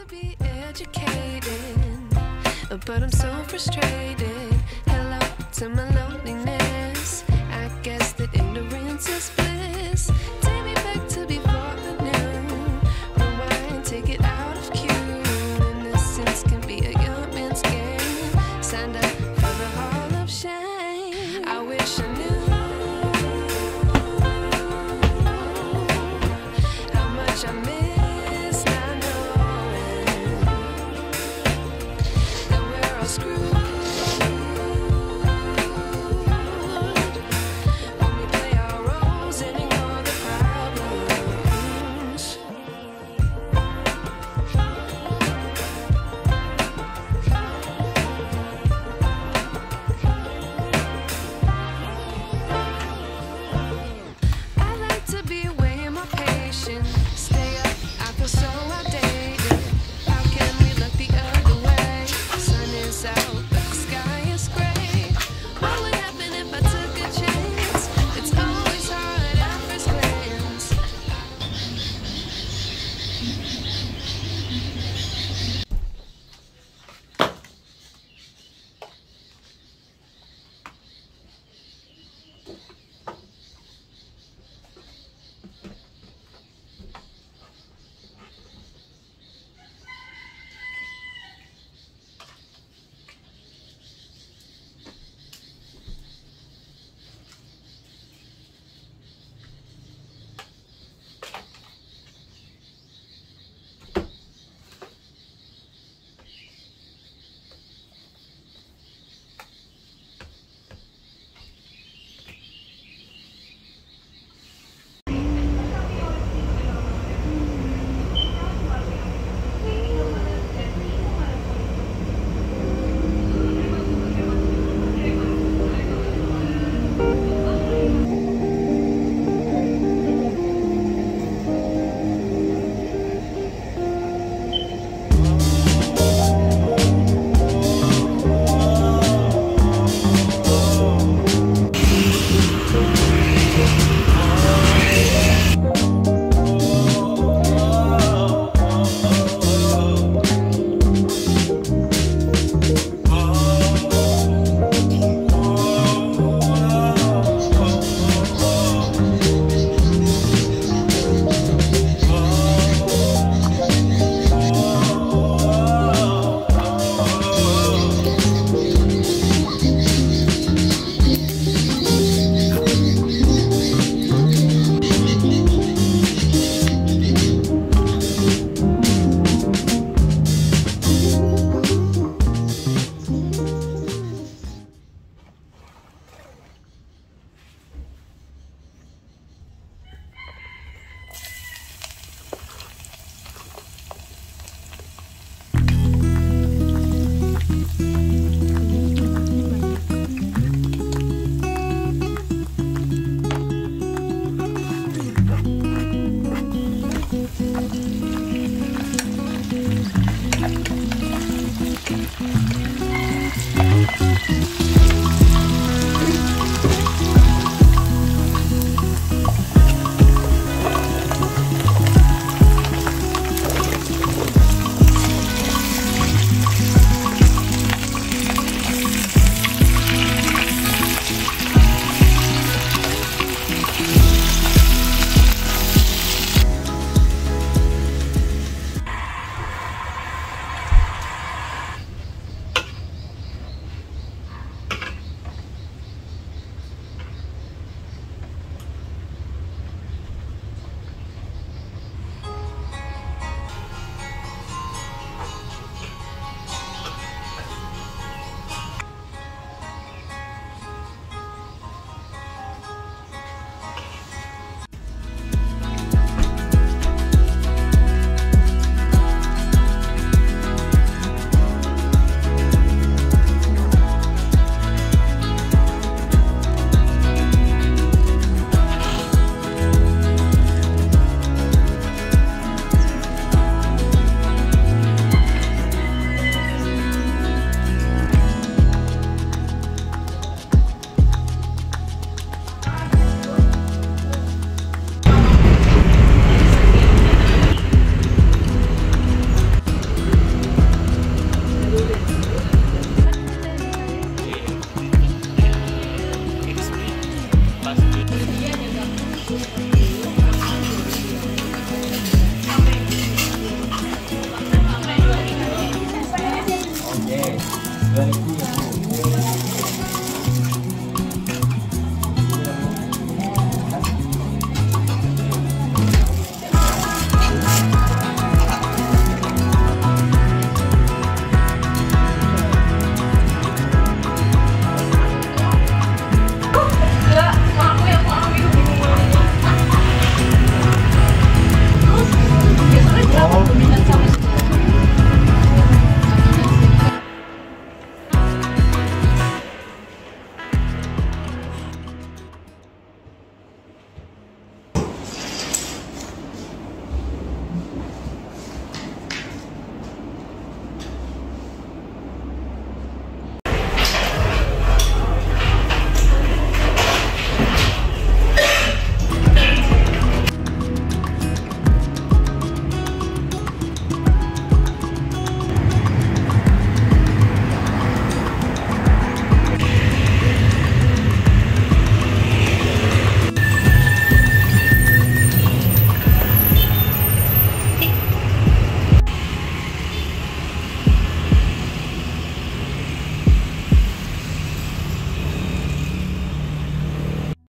to be educated, but I'm so frustrated. Hello to my loneliness. I guess that ignorance is.